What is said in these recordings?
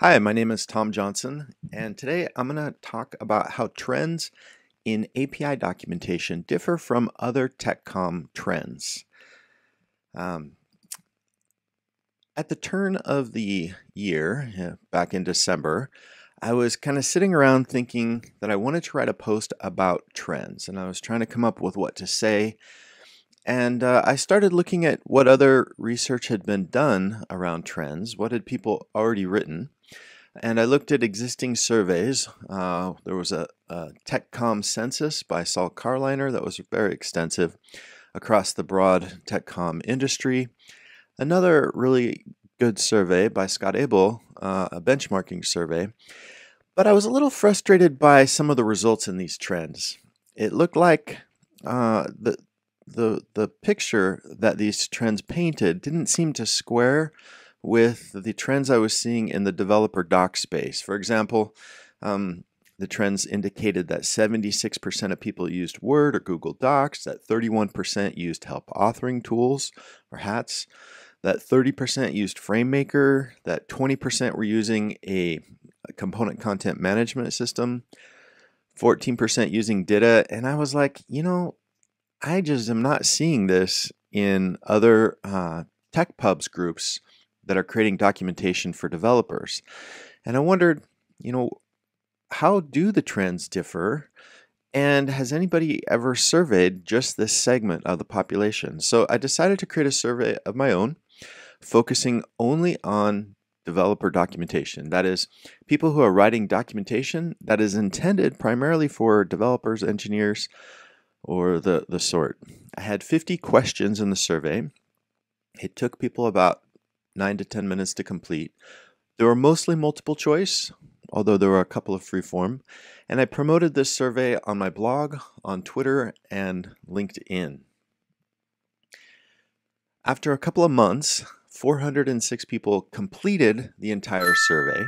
Hi, my name is Tom Johnson, and today I'm going to talk about how trends in API documentation differ from other TechCom trends. Um, at the turn of the year, back in December, I was kind of sitting around thinking that I wanted to write a post about trends, and I was trying to come up with what to say and uh, I started looking at what other research had been done around trends, what had people already written. And I looked at existing surveys. Uh, there was a, a TechCom census by Saul Carliner that was very extensive across the broad TechCom industry. Another really good survey by Scott Abel, uh, a benchmarking survey. But I was a little frustrated by some of the results in these trends. It looked like uh, the, the the picture that these trends painted didn't seem to square with the trends I was seeing in the developer doc space. For example, um, the trends indicated that 76% of people used Word or Google Docs, that 31% used help authoring tools or hats, that 30% used FrameMaker, that 20% were using a, component content management system, 14% using DITA, and I was like, you know, I just am not seeing this in other uh, tech pubs groups that are creating documentation for developers. And I wondered, you know, how do the trends differ? And has anybody ever surveyed just this segment of the population? So I decided to create a survey of my own, focusing only on developer documentation. That is, people who are writing documentation that is intended primarily for developers, engineers, or the, the sort. I had 50 questions in the survey. It took people about 9 to 10 minutes to complete. They were mostly multiple choice, although there were a couple of free form. And I promoted this survey on my blog, on Twitter, and LinkedIn. After a couple of months, 406 people completed the entire survey.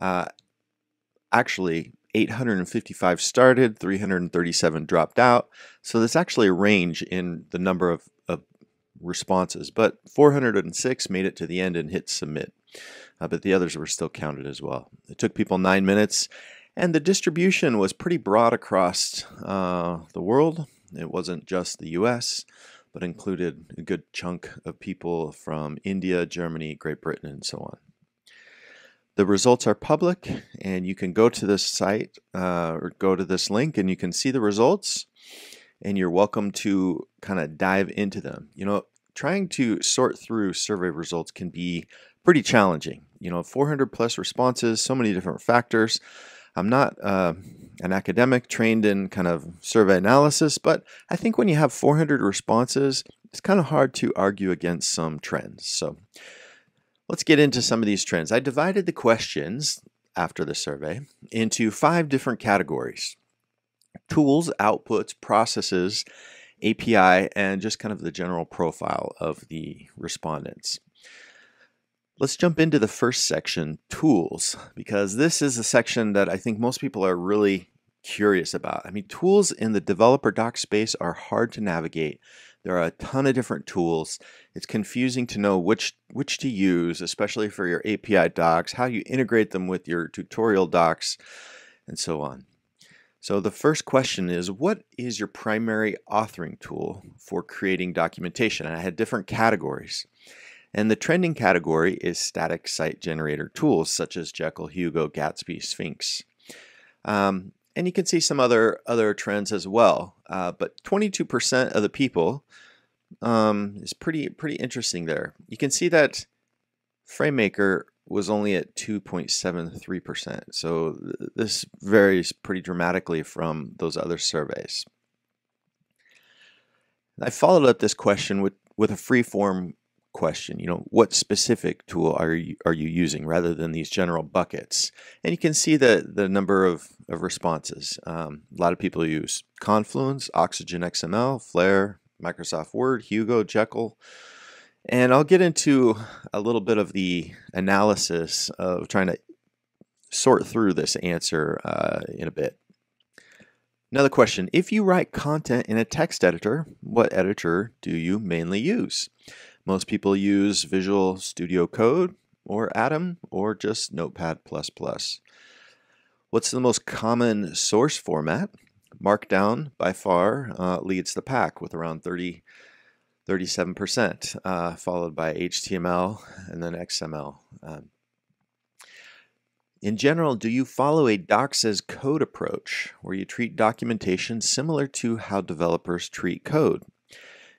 Uh, actually, 855 started, 337 dropped out. So there's actually a range in the number of, of responses, but 406 made it to the end and hit submit. Uh, but the others were still counted as well. It took people nine minutes, and the distribution was pretty broad across uh, the world. It wasn't just the US, but included a good chunk of people from India, Germany, Great Britain, and so on. The results are public, and you can go to this site uh, or go to this link and you can see the results, and you're welcome to kind of dive into them. You know, trying to sort through survey results can be pretty challenging. You know, 400 plus responses, so many different factors. I'm not uh, an academic trained in kind of survey analysis, but I think when you have 400 responses, it's kind of hard to argue against some trends. So, Let's get into some of these trends. I divided the questions after the survey into five different categories tools, outputs, processes, API, and just kind of the general profile of the respondents. Let's jump into the first section, tools, because this is a section that I think most people are really curious about. I mean, tools in the developer doc space are hard to navigate. There are a ton of different tools. It's confusing to know which which to use, especially for your API docs, how you integrate them with your tutorial docs, and so on. So the first question is, what is your primary authoring tool for creating documentation? And I had different categories. And the trending category is static site generator tools such as Jekyll, Hugo, Gatsby, Sphinx. Um, and you can see some other other trends as well. Uh, but 22% of the people um, is pretty pretty interesting there. You can see that FrameMaker was only at 2.73%. So th this varies pretty dramatically from those other surveys. I followed up this question with, with a free form question. You know, what specific tool are you are you using rather than these general buckets? And you can see the the number of, of responses. Um, a lot of people use Confluence, Oxygen XML, Flare, Microsoft Word, Hugo, Jekyll. And I'll get into a little bit of the analysis of trying to sort through this answer uh, in a bit. Another question If you write content in a text editor, what editor do you mainly use? Most people use Visual Studio Code, or Atom or just Notepad++. What's the most common source format? Markdown by far uh, leads the pack with around 30, 37%, uh, followed by HTML and then XML. Um, in general, do you follow a docs as code approach where you treat documentation similar to how developers treat code?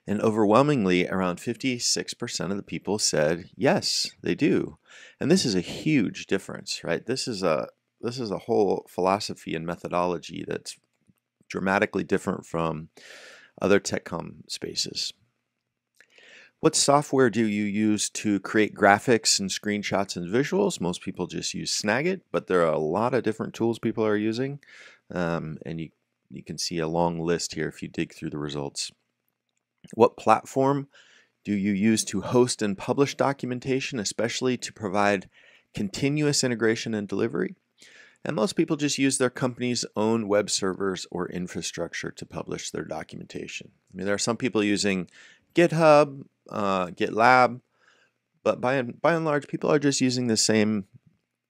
And overwhelmingly, around 56% of the people said yes, they do. And this is a huge difference, right? This is a this is a whole philosophy and methodology that's dramatically different from other TechCom spaces. What software do you use to create graphics and screenshots and visuals? Most people just use Snagit, but there are a lot of different tools people are using. Um, and you, you can see a long list here if you dig through the results. What platform do you use to host and publish documentation, especially to provide continuous integration and delivery? And most people just use their company's own web servers or infrastructure to publish their documentation. I mean, there are some people using GitHub, uh, GitLab, but by and, by and large, people are just using the same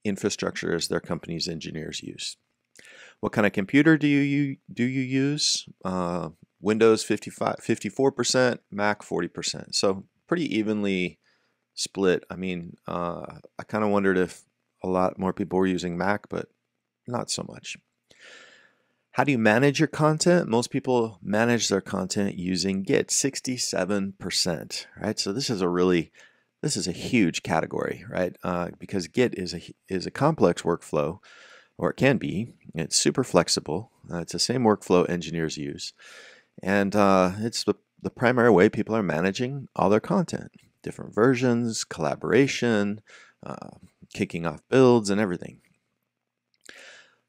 infrastructure as their company's engineers use. What kind of computer do you, do you use? Uh, Windows 55, 54%, Mac 40%. So pretty evenly split. I mean, uh, I kind of wondered if a lot more people were using Mac, but not so much. How do you manage your content? Most people manage their content using Git, 67%, right? So this is a really, this is a huge category, right? Uh, because Git is a, is a complex workflow, or it can be. It's super flexible. Uh, it's the same workflow engineers use. And uh, it's the, the primary way people are managing all their content. Different versions, collaboration, uh, kicking off builds, and everything.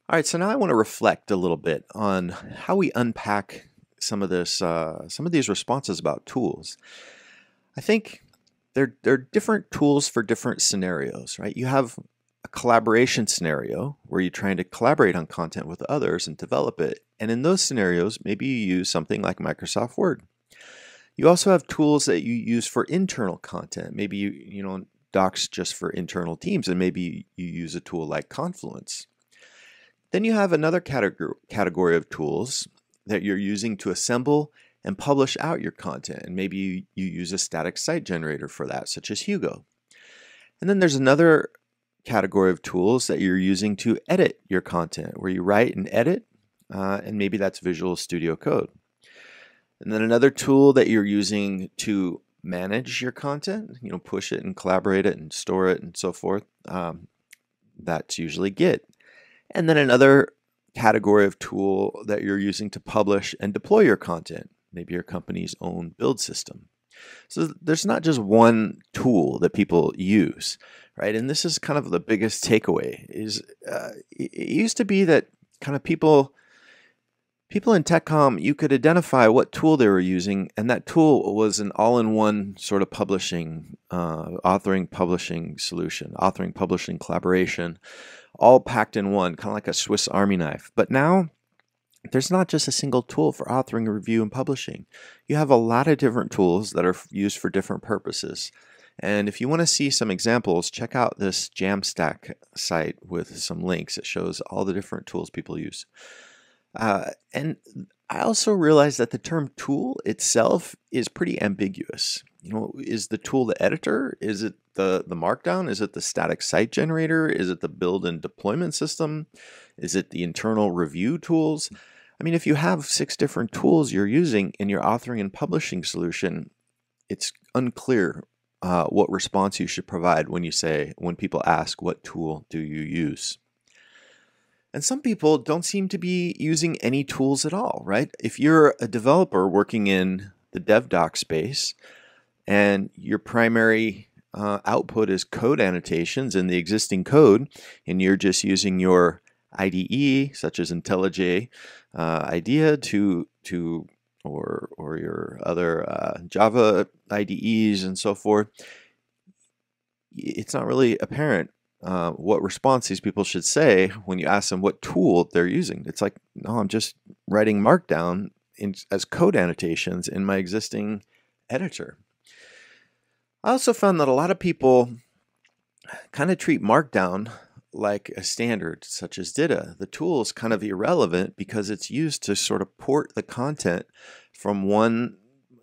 All right, so now I want to reflect a little bit on how we unpack some of this, uh, some of these responses about tools. I think they're, they're different tools for different scenarios, right? You have a collaboration scenario where you're trying to collaborate on content with others and develop it. And in those scenarios, maybe you use something like Microsoft Word. You also have tools that you use for internal content. Maybe you, you know, docs just for internal teams, and maybe you use a tool like Confluence. Then you have another category, of tools that you're using to assemble and publish out your content. And maybe you, you use a static site generator for that, such as Hugo. And then there's another category of tools that you're using to edit your content, where you write and edit, uh, and maybe that's Visual Studio Code. And then another tool that you're using to manage your content, you know, push it and collaborate it and store it and so forth, um, that's usually Git. And then another category of tool that you're using to publish and deploy your content, maybe your company's own build system. So there's not just one tool that people use, right? And this is kind of the biggest takeaway is uh, it used to be that kind of people people in TechCom, you could identify what tool they were using, and that tool was an all-in-one sort of publishing, uh, authoring, publishing solution, authoring, publishing, collaboration, all packed in one, kind of like a Swiss Army knife. But now there's not just a single tool for authoring, review, and publishing. You have a lot of different tools that are used for different purposes. And if you want to see some examples, check out this Jamstack site with some links. It shows all the different tools people use. Uh, and I also realized that the term tool itself is pretty ambiguous. You know, is the tool the editor? Is it the, the markdown? Is it the static site generator? Is it the build and deployment system? Is it the internal review tools? I mean, if you have six different tools you're using in your authoring and publishing solution, it's unclear uh, what response you should provide when you say, when people ask, what tool do you use? And some people don't seem to be using any tools at all, right? If you're a developer working in the DevDoc space and your primary uh, output is code annotations in the existing code, and you're just using your IDE, such as IntelliJ uh, IDEA, to to or or your other uh, Java IDEs and so forth. It's not really apparent uh, what response these people should say when you ask them what tool they're using. It's like, no, I'm just writing Markdown in, as code annotations in my existing editor. I also found that a lot of people kind of treat Markdown like a standard such as DITA. The tool is kind of irrelevant because it's used to sort of port the content from one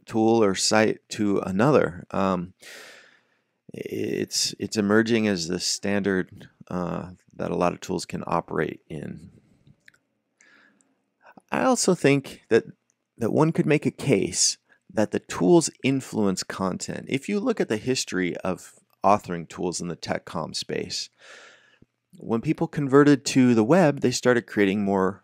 tool or site to another. Um, it's it's emerging as the standard uh, that a lot of tools can operate in. I also think that that one could make a case that the tools influence content. If you look at the history of authoring tools in the tech com space, when people converted to the web, they started creating more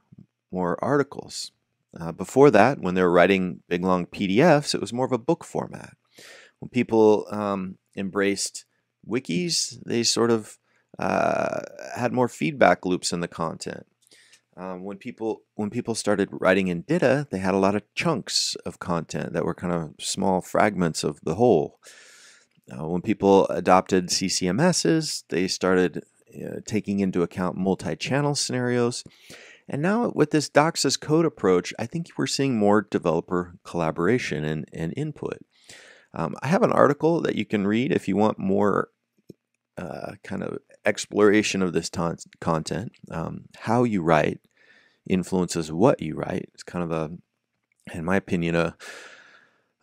more articles. Uh, before that, when they were writing big long PDFs, it was more of a book format. When people um, embraced wikis, they sort of uh, had more feedback loops in the content. Um, when people when people started writing in DITA, they had a lot of chunks of content that were kind of small fragments of the whole. Uh, when people adopted CCMSs, they started uh, taking into account multi-channel scenarios. And now with this Docs as code approach, I think we're seeing more developer collaboration and, and input. Um, I have an article that you can read if you want more uh, kind of exploration of this content. Um, how you write influences what you write. It's kind of a, in my opinion, a,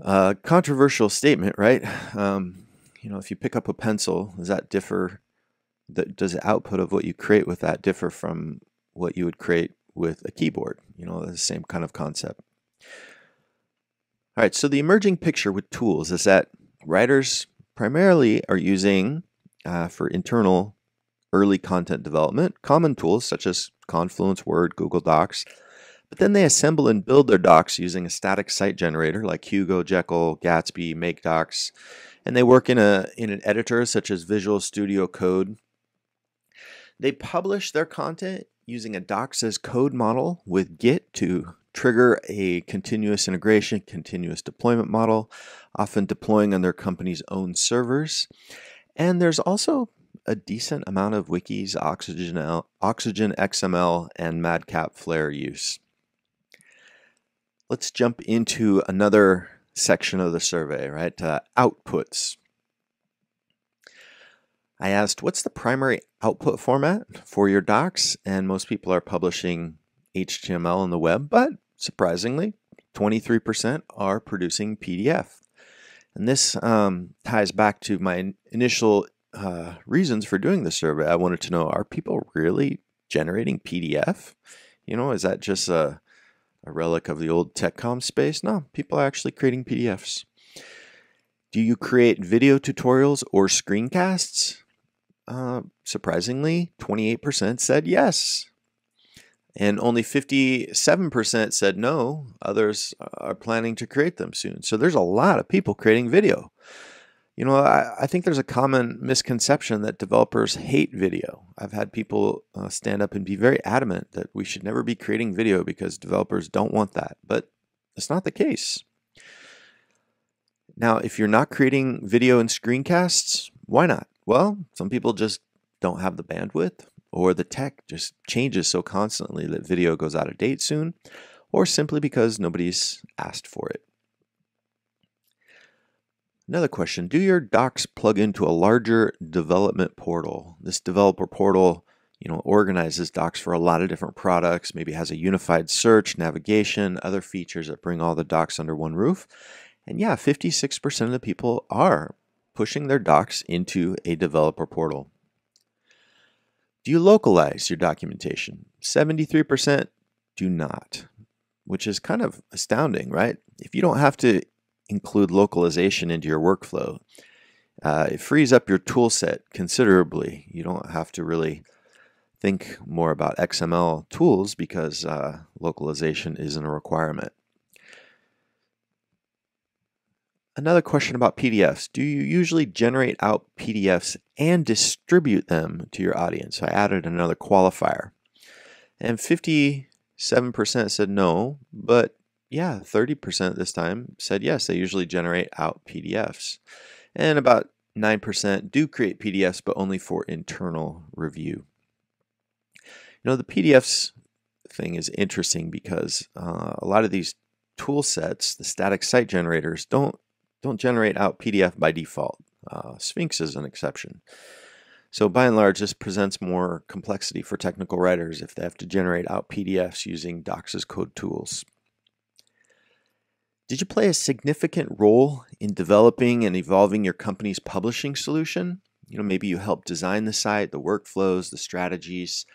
a controversial statement, right? Um, you know, if you pick up a pencil, does that differ? That does the output of what you create with that differ from what you would create with a keyboard? You know, the same kind of concept. All right, so the emerging picture with tools is that writers primarily are using uh, for internal early content development common tools such as Confluence, Word, Google Docs, but then they assemble and build their docs using a static site generator like Hugo, Jekyll, Gatsby, MkDocs, and they work in a in an editor such as Visual Studio Code. They publish their content using a Docs as code model with Git to trigger a continuous integration, continuous deployment model, often deploying on their company's own servers. And there's also a decent amount of wikis, Oxygen, Oxygen XML, and Madcap Flare use. Let's jump into another section of the survey, right? Uh, outputs. I asked, what's the primary output format for your docs? And most people are publishing HTML on the web, but surprisingly, 23% are producing PDF. And this um, ties back to my initial uh, reasons for doing the survey. I wanted to know are people really generating PDF? You know, is that just a, a relic of the old tech TechCom space? No, people are actually creating PDFs. Do you create video tutorials or screencasts? Uh, surprisingly, 28% said yes and only 57% said no. Others are planning to create them soon. So there's a lot of people creating video. You know, I, I think there's a common misconception that developers hate video. I've had people uh, stand up and be very adamant that we should never be creating video because developers don't want that. But it's not the case. Now, if you're not creating video and screencasts, why not? Well, some people just don't have the bandwidth or the tech just changes so constantly that video goes out of date soon, or simply because nobody's asked for it. Another question Do your docs plug into a larger development portal? This developer portal you know, organizes docs for a lot of different products, maybe has a unified search, navigation, other features that bring all the docs under one roof. And yeah, 56% of the people are pushing their docs into a developer portal. Do you localize your documentation? 73% do not, which is kind of astounding, right? If you don't have to include localization into your workflow, uh, it frees up your tool set considerably. You don't have to really think more about XML tools because uh, localization isn't a requirement. Another question about PDFs. Do you usually generate out PDFs and distribute them to your audience? So I added another qualifier. And 57% said no, but yeah, 30% this time said yes, they usually generate out PDFs. And about 9% do create PDFs, but only for internal review. You know, the PDFs thing is interesting because uh, a lot of these tool sets, the static site generators, don't don't generate out PDF by default. Uh, Sphinx is an exception. So by and large, this presents more complexity for technical writers if they have to generate out PDFs using Docs code tools. Did you play a significant role in developing and evolving your company's publishing solution? You know, maybe you helped design the site, the workflows, the strategies.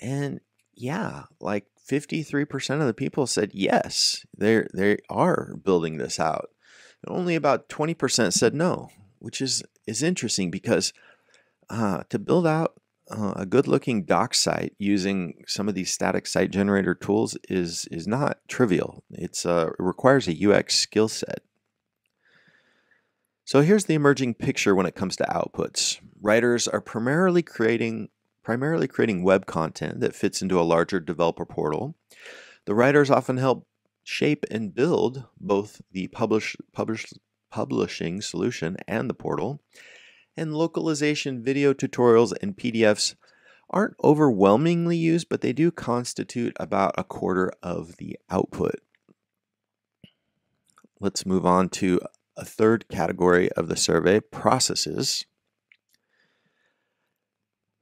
And yeah, like 53% of the people said yes, they they are building this out. Only about 20% said no, which is is interesting because uh, to build out uh, a good looking doc site using some of these static site generator tools is is not trivial. It's uh, it requires a UX skill set. So here's the emerging picture when it comes to outputs. Writers are primarily creating primarily creating web content that fits into a larger developer portal. The writers often help shape and build both the publish, publish, publishing solution and the portal and localization video tutorials and PDFs aren't overwhelmingly used, but they do constitute about a quarter of the output. Let's move on to a third category of the survey processes.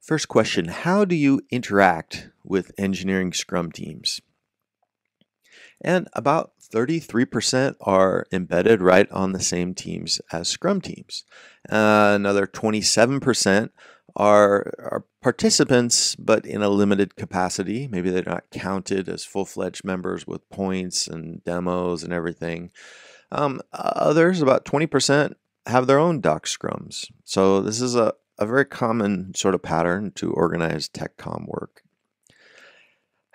First question How do you interact with engineering scrum teams? And about 33% are embedded right on the same teams as Scrum teams. Uh, another 27% are, are participants, but in a limited capacity. Maybe they're not counted as full fledged members with points and demos and everything. Um, others, about 20%, have their own doc scrums. So this is a, a very common sort of pattern to organize TechCom work.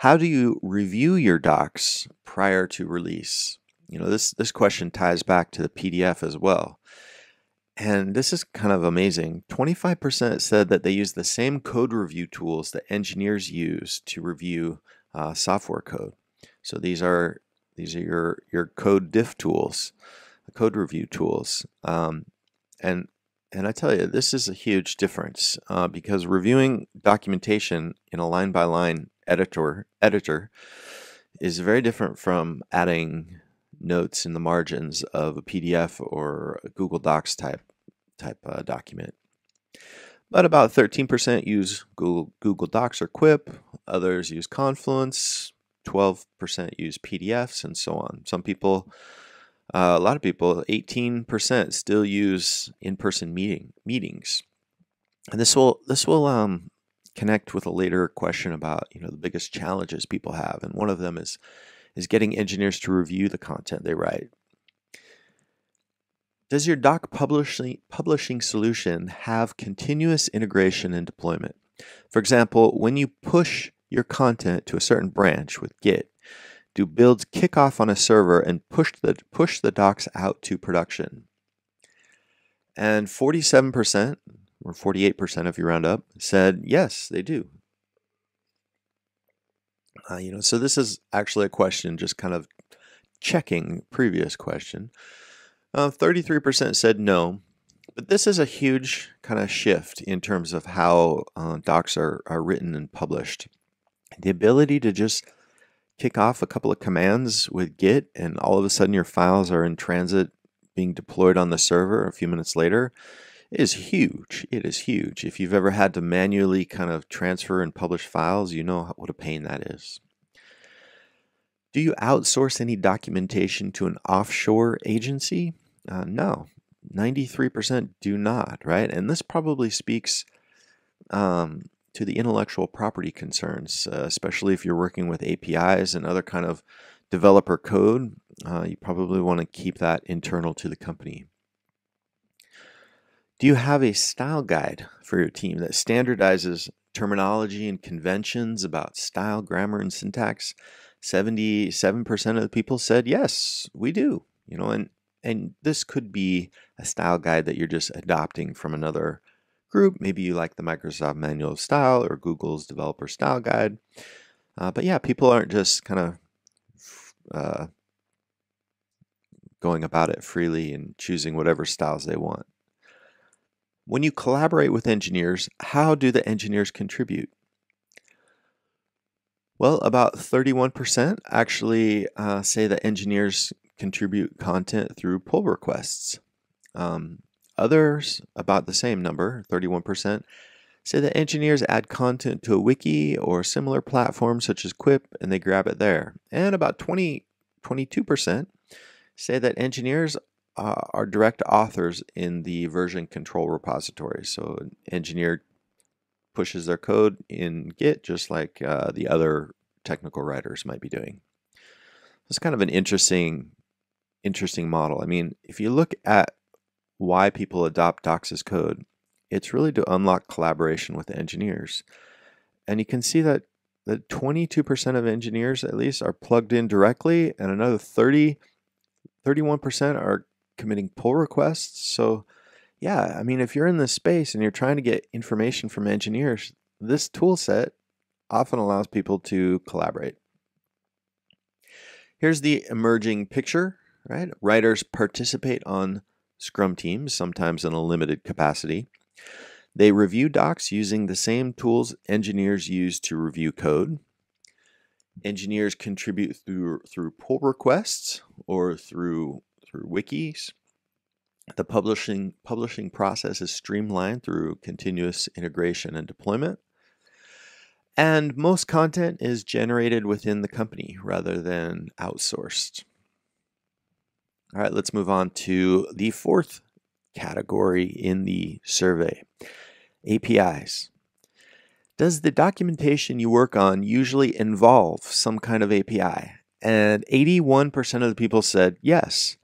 How do you review your docs prior to release? You know, this, this question ties back to the PDF as well. And this is kind of amazing. 25% said that they use the same code review tools that engineers use to review uh, software code. So these are these are your your code diff tools, code review tools. Um, and and I tell you, this is a huge difference uh, because reviewing documentation in a line by line editor editor is very different from adding notes in the margins of a PDF or a Google Docs type type uh, document. But about 13% use Google, Google Docs or Quip, others use Confluence, 12% use PDFs, and so on. Some people, uh, a lot of people, 18% still use in-person meeting meetings. And this will this will um, connect with a later question about you know the biggest challenges people have, and one of them is is getting engineers to review the content they write. Does your doc publishing, publishing solution have continuous integration and deployment? For example, when you push your content to a certain branch with Git, do builds kick off on a server and push the, push the docs out to production? And 47%, or 48% if you round up, said yes, they do. Uh, you know, so this is actually a question just kind of checking previous question. Uh, 33% said no, but this is a huge kind of shift in terms of how uh, docs are, are written and published. The ability to just kick off a couple of commands with Git and all of a sudden your files are in transit being deployed on the server a few minutes later is huge. It is huge. If you've ever had to manually kind of transfer and publish files, you know what a pain that is. Do you outsource any documentation to an offshore agency? Uh, no, 93% do not, right? And this probably speaks um, to the intellectual property concerns, uh, especially if you're working with APIs and other kind of developer code. Uh, you probably want to keep that internal to the company. Do you have a style guide for your team that standardizes terminology and conventions about style, grammar, and syntax? 77% of the people said yes, we do. You know, and and this could be a style guide that you're just adopting from another group. Maybe you like the Microsoft Manual of Style or Google's Developer Style Guide. Uh, but yeah, people aren't just kind of uh, going about it freely and choosing whatever styles they want. When you collaborate with engineers, how do the engineers contribute? Well, about 31% actually uh, say that engineers contribute content through pull requests. Um, others, about the same number, 31%, say that engineers add content to a wiki or similar platform such as Quip and they grab it there. And about 20, 22% say that engineers uh, are direct authors in the version control repository. So an engineer pushes their code in Git just like uh, the other technical writers might be doing. It's kind of an interesting, interesting model. I mean, if you look at why people adopt Docs as code, it's really to unlock collaboration with engineers. And you can see that that 22% of engineers at least are plugged in directly and another 30 31% are committing pull requests. So yeah, I mean if you're in this space and you're trying to get information from engineers, this tool set often allows people to collaborate. Here's the emerging picture, right? Writers participate on Scrum teams, sometimes in a limited capacity. They review docs using the same tools engineers use to review code. Engineers contribute through through pull requests or through through wikis. The publishing publishing process is streamlined through continuous integration and deployment. And most content is generated within the company rather than outsourced. All right, let's move on to the fourth category in the survey APIs. Does the documentation you work on usually involve some kind of API? And 81% of the people said yes.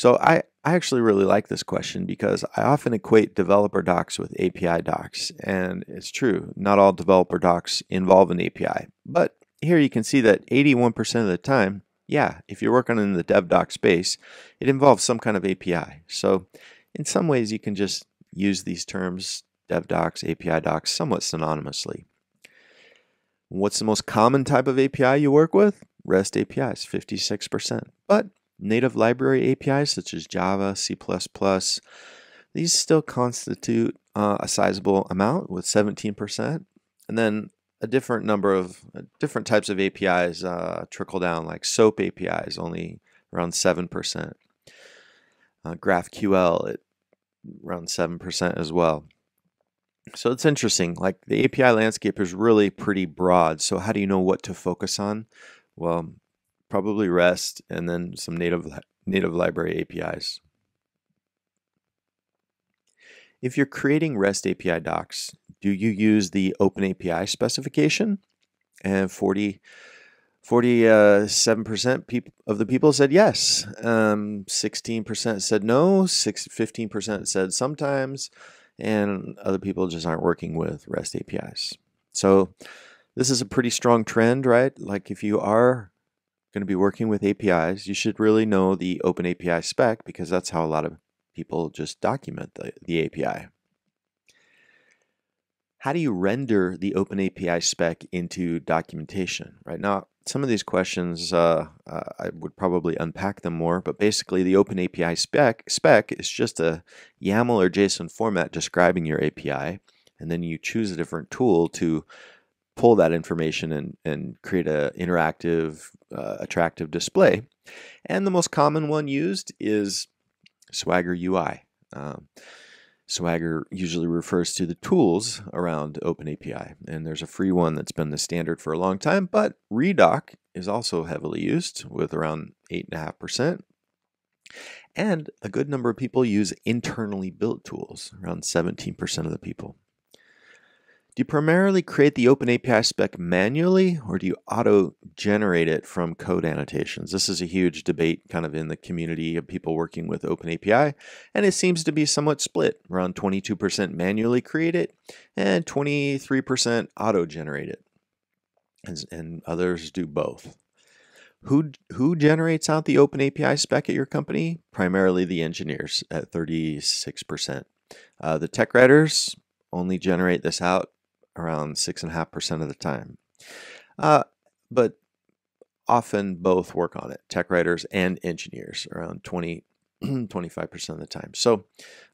So I, I actually really like this question because I often equate developer docs with API docs. And it's true, not all developer docs involve an API. But here you can see that 81% of the time, yeah, if you're working in the dev doc space, it involves some kind of API. So in some ways, you can just use these terms, dev docs, API docs, somewhat synonymously. What's the most common type of API you work with? REST APIs, 56%. But native library APIs such as Java, C++, these still constitute uh, a sizable amount with 17%. And then a different number of uh, different types of APIs uh, trickle down, like SOAP APIs, only around 7%. Uh, GraphQL at around 7% as well. So it's interesting. Like the API landscape is really pretty broad. So how do you know what to focus on? Well, probably REST and then some native native library APIs. If you're creating REST API docs, do you use the OpenAPI specification? And 40, 47% uh, of the people said yes. Um, 16% said no. 6, 15% said sometimes. And other people just aren't working with REST APIs. So this is a pretty strong trend, right? Like if you are going to be working with APIs, you should really know the Open API spec because that's how a lot of people just document the, the API. How do you render the Open API spec into documentation? Right now, some of these questions uh, uh, I would probably unpack them more, but basically the OpenAPI spec spec is just a YAML or JSON format describing your API, and then you choose a different tool to pull that information and, and create an interactive, uh, attractive display. And the most common one used is Swagger UI. Um, Swagger usually refers to the tools around OpenAPI, and there's a free one that's been the standard for a long time, but Redoc is also heavily used with around 8.5%. And a good number of people use internally built tools, around 17% of the people. Do you primarily create the Open API spec manually or do you auto generate it from code annotations? This is a huge debate kind of in the community of people working with Open API, and it seems to be somewhat split. Around 22% manually create it and 23% auto generate it. And, and others do both. Who, who generates out the Open API spec at your company? Primarily the engineers at 36%. Uh, the tech writers only generate this out around 6.5% of the time. Uh, but often both work on it, tech writers and engineers, around 20, 25% of the time. So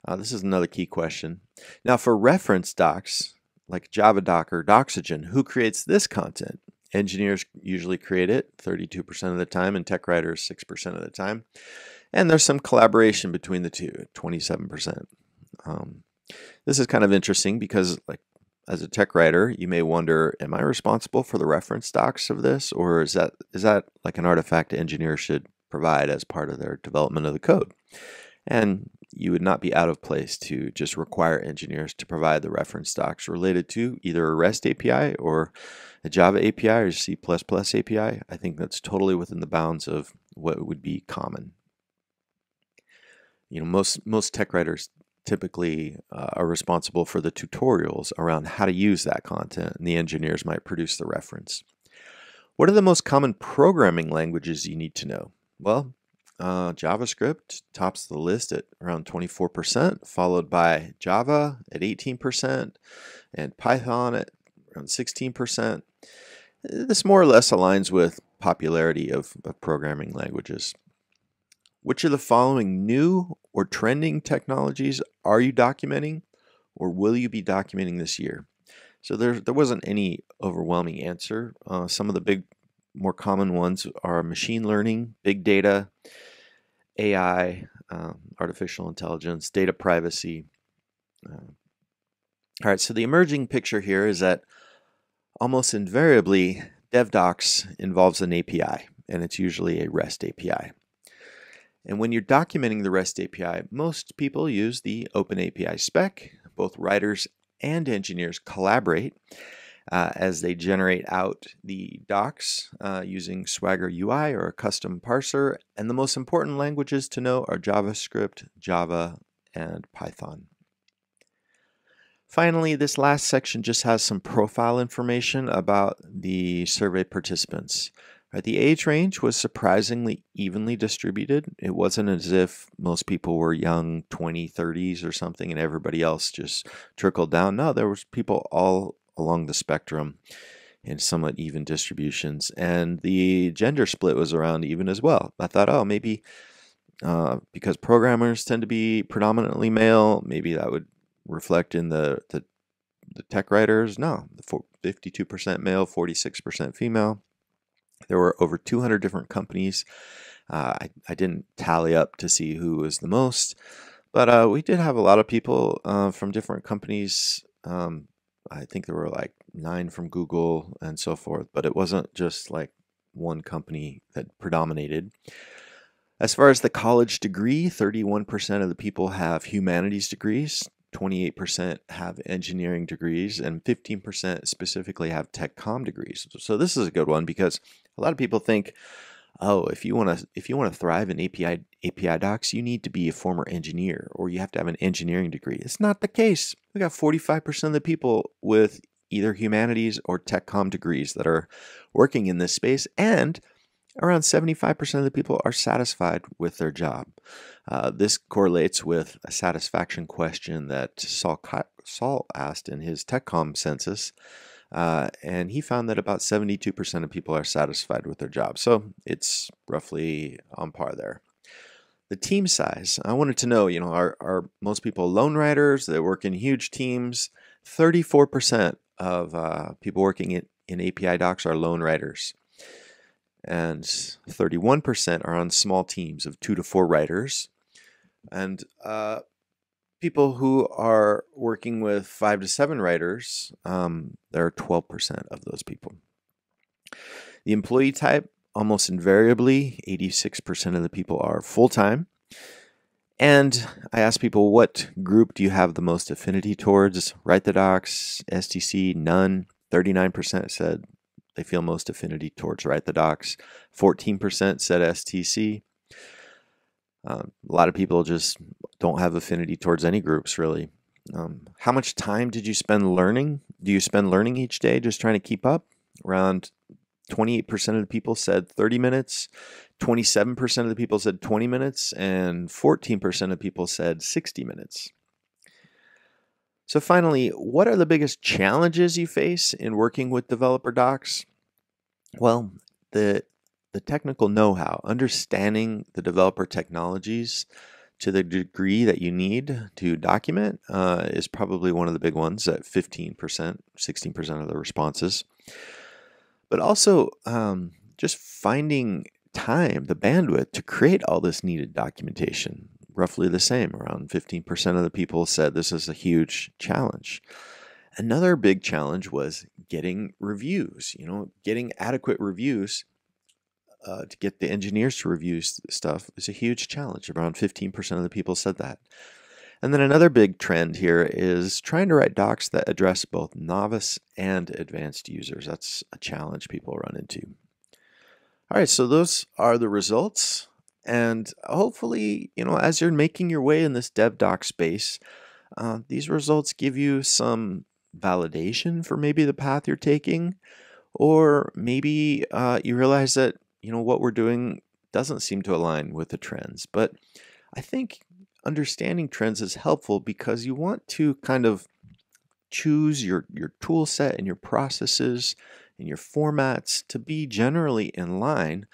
uh, this is another key question. Now for reference docs, like JavaDoc or Doxygen, who creates this content? Engineers usually create it 32% of the time and tech writers 6% of the time. And there's some collaboration between the two, 27%. Um, this is kind of interesting because like as a tech writer, you may wonder, am I responsible for the reference docs of this, or is that is that like an artifact engineers should provide as part of their development of the code? And you would not be out of place to just require engineers to provide the reference docs related to either a REST API or a Java API or C++ API. I think that's totally within the bounds of what would be common. You know, most most tech writers typically uh, are responsible for the tutorials around how to use that content, and the engineers might produce the reference. What are the most common programming languages you need to know? Well, uh, JavaScript tops the list at around 24%, followed by Java at 18%, and Python at around 16%. This more or less aligns with popularity of, of programming languages. Which of the following new or trending technologies are you documenting or will you be documenting this year? So there, there wasn't any overwhelming answer. Uh, some of the big, more common ones are machine learning, big data, AI, um, artificial intelligence, data privacy. Uh, all right, so the emerging picture here is that almost invariably DevDocs involves an API, and it's usually a REST API. And when you're documenting the REST API, most people use the OpenAPI spec. Both writers and engineers collaborate uh, as they generate out the docs uh, using Swagger UI or a custom parser. And the most important languages to know are JavaScript, Java, and Python. Finally, this last section just has some profile information about the survey participants. Right, the age range was surprisingly evenly distributed. It wasn't as if most people were young 20, 30s or something and everybody else just trickled down. No, there was people all along the spectrum in somewhat even distributions. And the gender split was around even as well. I thought, oh, maybe uh, because programmers tend to be predominantly male, maybe that would reflect in the, the, the tech writers. No, 52% male, 46% female. There were over 200 different companies. Uh, I, I didn't tally up to see who was the most, but uh, we did have a lot of people uh, from different companies um, I think there were like nine from Google and so forth, but it wasn't just like one company that predominated. As far as the college degree, 31% of the people have humanities degrees, 28% have engineering degrees, and 15% specifically have tech com degrees. So this is a good one because a lot of people think, oh, if you want to if you want to thrive in API API docs, you need to be a former engineer or you have to have an engineering degree. It's not the case. We got 45% of the people with either humanities or tech com degrees that are working in this space and around 75% of the people are satisfied with their job. Uh, this correlates with a satisfaction question that Saul, Saul asked in his TechCom census. Uh, and he found that about 72% of people are satisfied with their job. So it's roughly on par there. The team size, I wanted to know, you know, are, are most people lone writers that work in huge teams? 34% of uh, people working in, in API docs are lone writers. And 31% are on small teams of two to four writers. And uh, people who are working with five to seven writers, um, there are 12% of those people. The employee type, almost invariably, 86% of the people are full time. And I ask people, what group do you have the most affinity towards? Write the docs, STC, none. 39% said they feel most affinity towards write the docs. 14% said STC. Um, a lot of people just don't have affinity towards any groups, really. Um, how much time did you spend learning? Do you spend learning each day just trying to keep up? Around 28% of the people said 30 minutes, 27% of the people said 20 minutes, and 14% of people said 60 minutes. So, finally, what are the biggest challenges you face in working with developer docs? Well, the the technical know how, understanding the developer technologies to the degree that you need to document uh, is probably one of the big ones at 15%, 16% of the responses. But also um, just finding time, the bandwidth to create all this needed documentation. Roughly the same, around 15% of the people said this is a huge challenge. Another big challenge was getting reviews, you know, getting adequate reviews uh, to get the engineers to review stuff is a huge challenge. Around 15% of the people said that. And then another big trend here is trying to write docs that address both novice and advanced users. That's a challenge people run into. All right, so those are the results. And hopefully, you know, as you're making your way in this dev doc space, uh, these results give you some validation for maybe the path you're taking, or maybe uh, you realize that you know what we're doing doesn't seem to align with the trends. But I think understanding trends is helpful because you want to kind of choose your, your tool set and your processes and your formats to be generally in line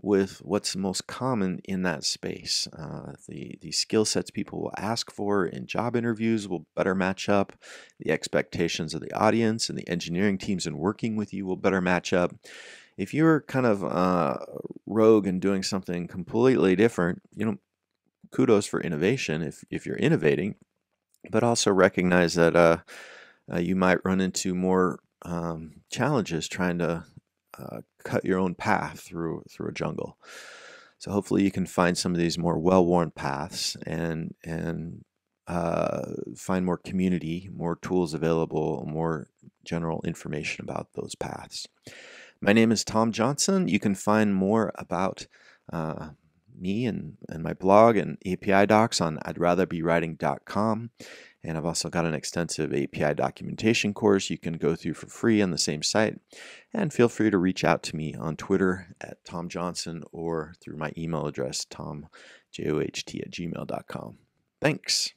with what's most common in that space. Uh, the the skill sets people will ask for in job interviews will better match up. The expectations of the audience and the engineering teams and working with you will better match up. If you're kind of uh, rogue and doing something completely different, you know, kudos for innovation if, if you're innovating, but also recognize that uh, uh, you might run into more um, challenges trying to uh, cut your own path through through a jungle. So hopefully you can find some of these more well-worn paths and and uh, find more community, more tools available, more general information about those paths. My name is Tom Johnson. You can find more about uh, me and, and my blog and API docs on I'd rather be writing.com. And I've also got an extensive API documentation course you can go through for free on the same site. And feel free to reach out to me on Twitter at Tom Johnson or through my email address, tomjoht at gmail.com. Thanks.